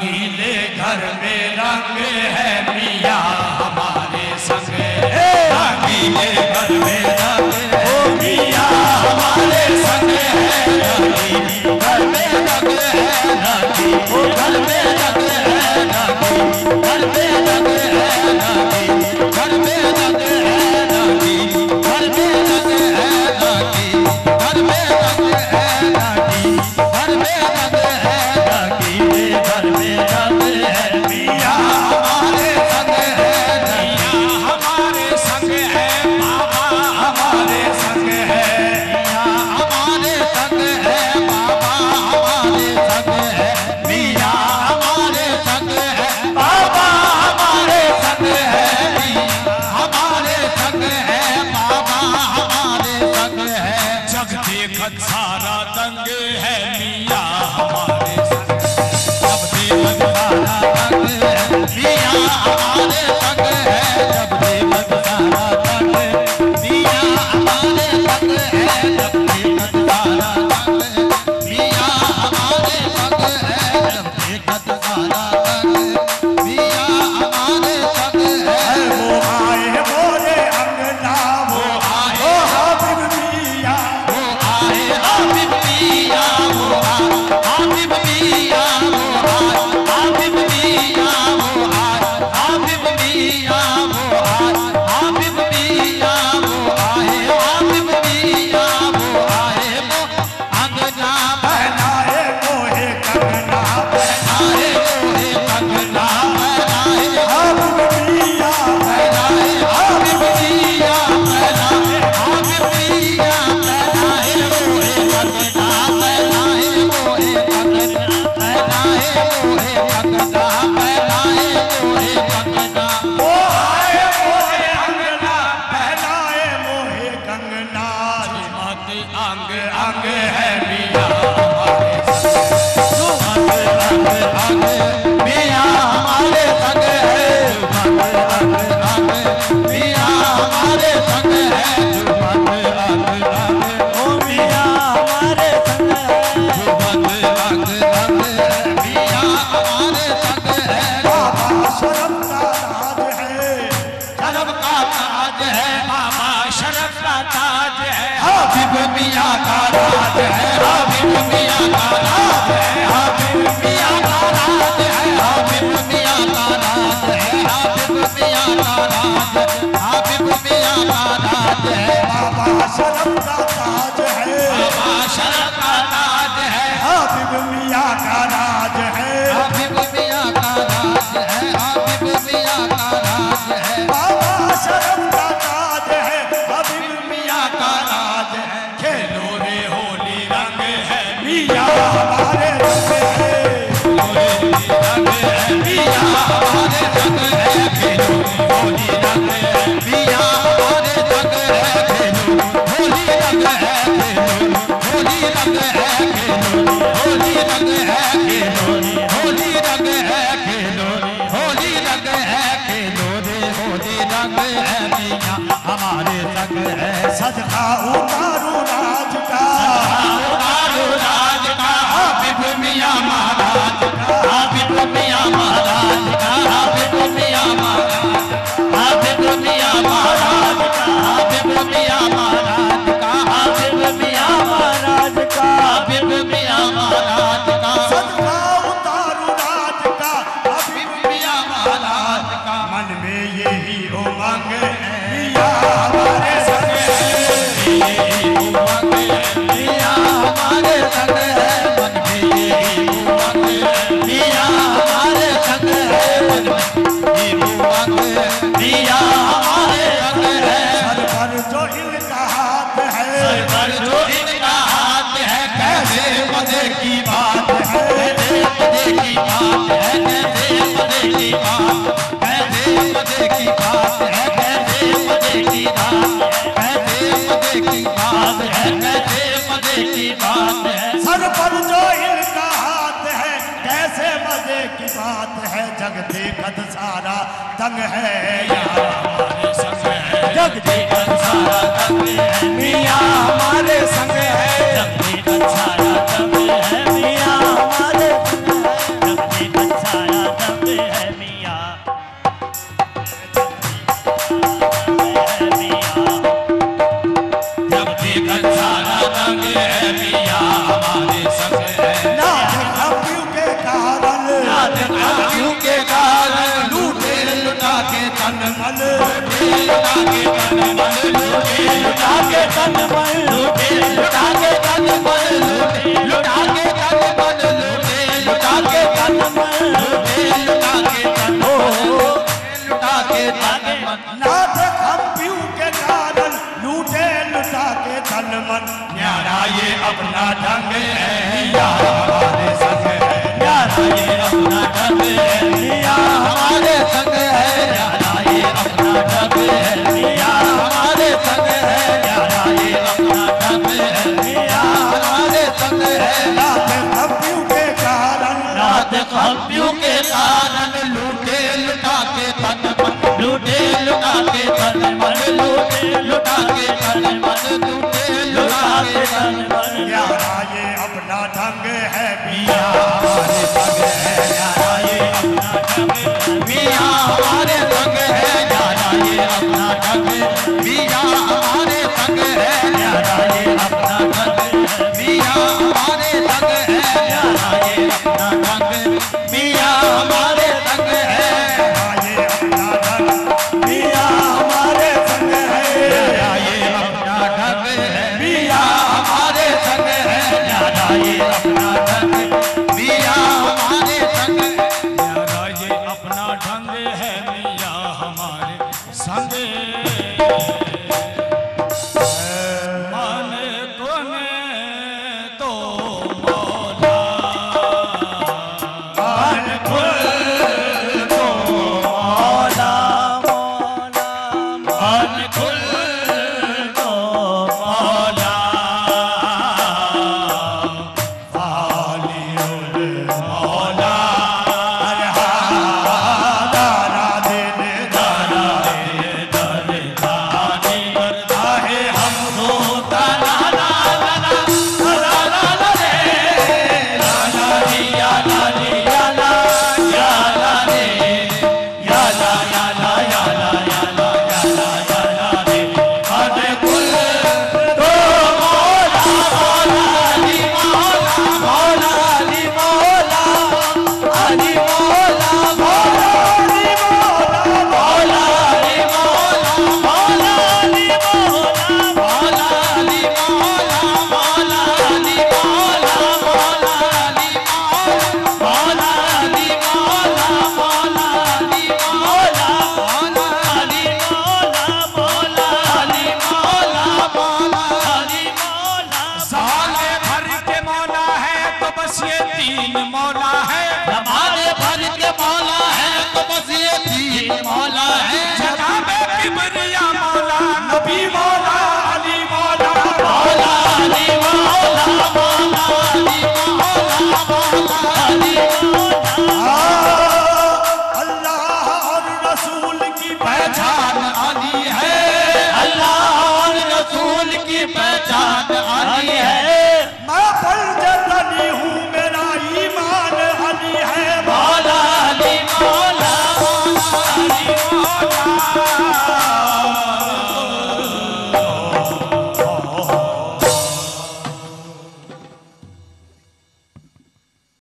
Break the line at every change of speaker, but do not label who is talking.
गीले घर में रंग है मिया हमारे संग। गीले घर में रंग है मिया हमारे संग है। रंगीली घर में रंग है रंगीले घर में रंग
का राज है। सदका उतारो राज का।
उतारो राज का। हाफिज मियाँ महाराज का। हाफिज मियाँ महाराज
साथ है जग देखत सारा तंग है यार
हमारे संग है?
जग देखत
सारा तंग है।
मियाँ हमारे संग है। जग
देखत सारा। अपना ढंग है है पिया दीन मौला है। हमारे
भारत के
मौला
है तो
बस ये दीन मौला है।
जनाबे किबरिया मौला नबी मौला
अली मौला। मौला अली मौला।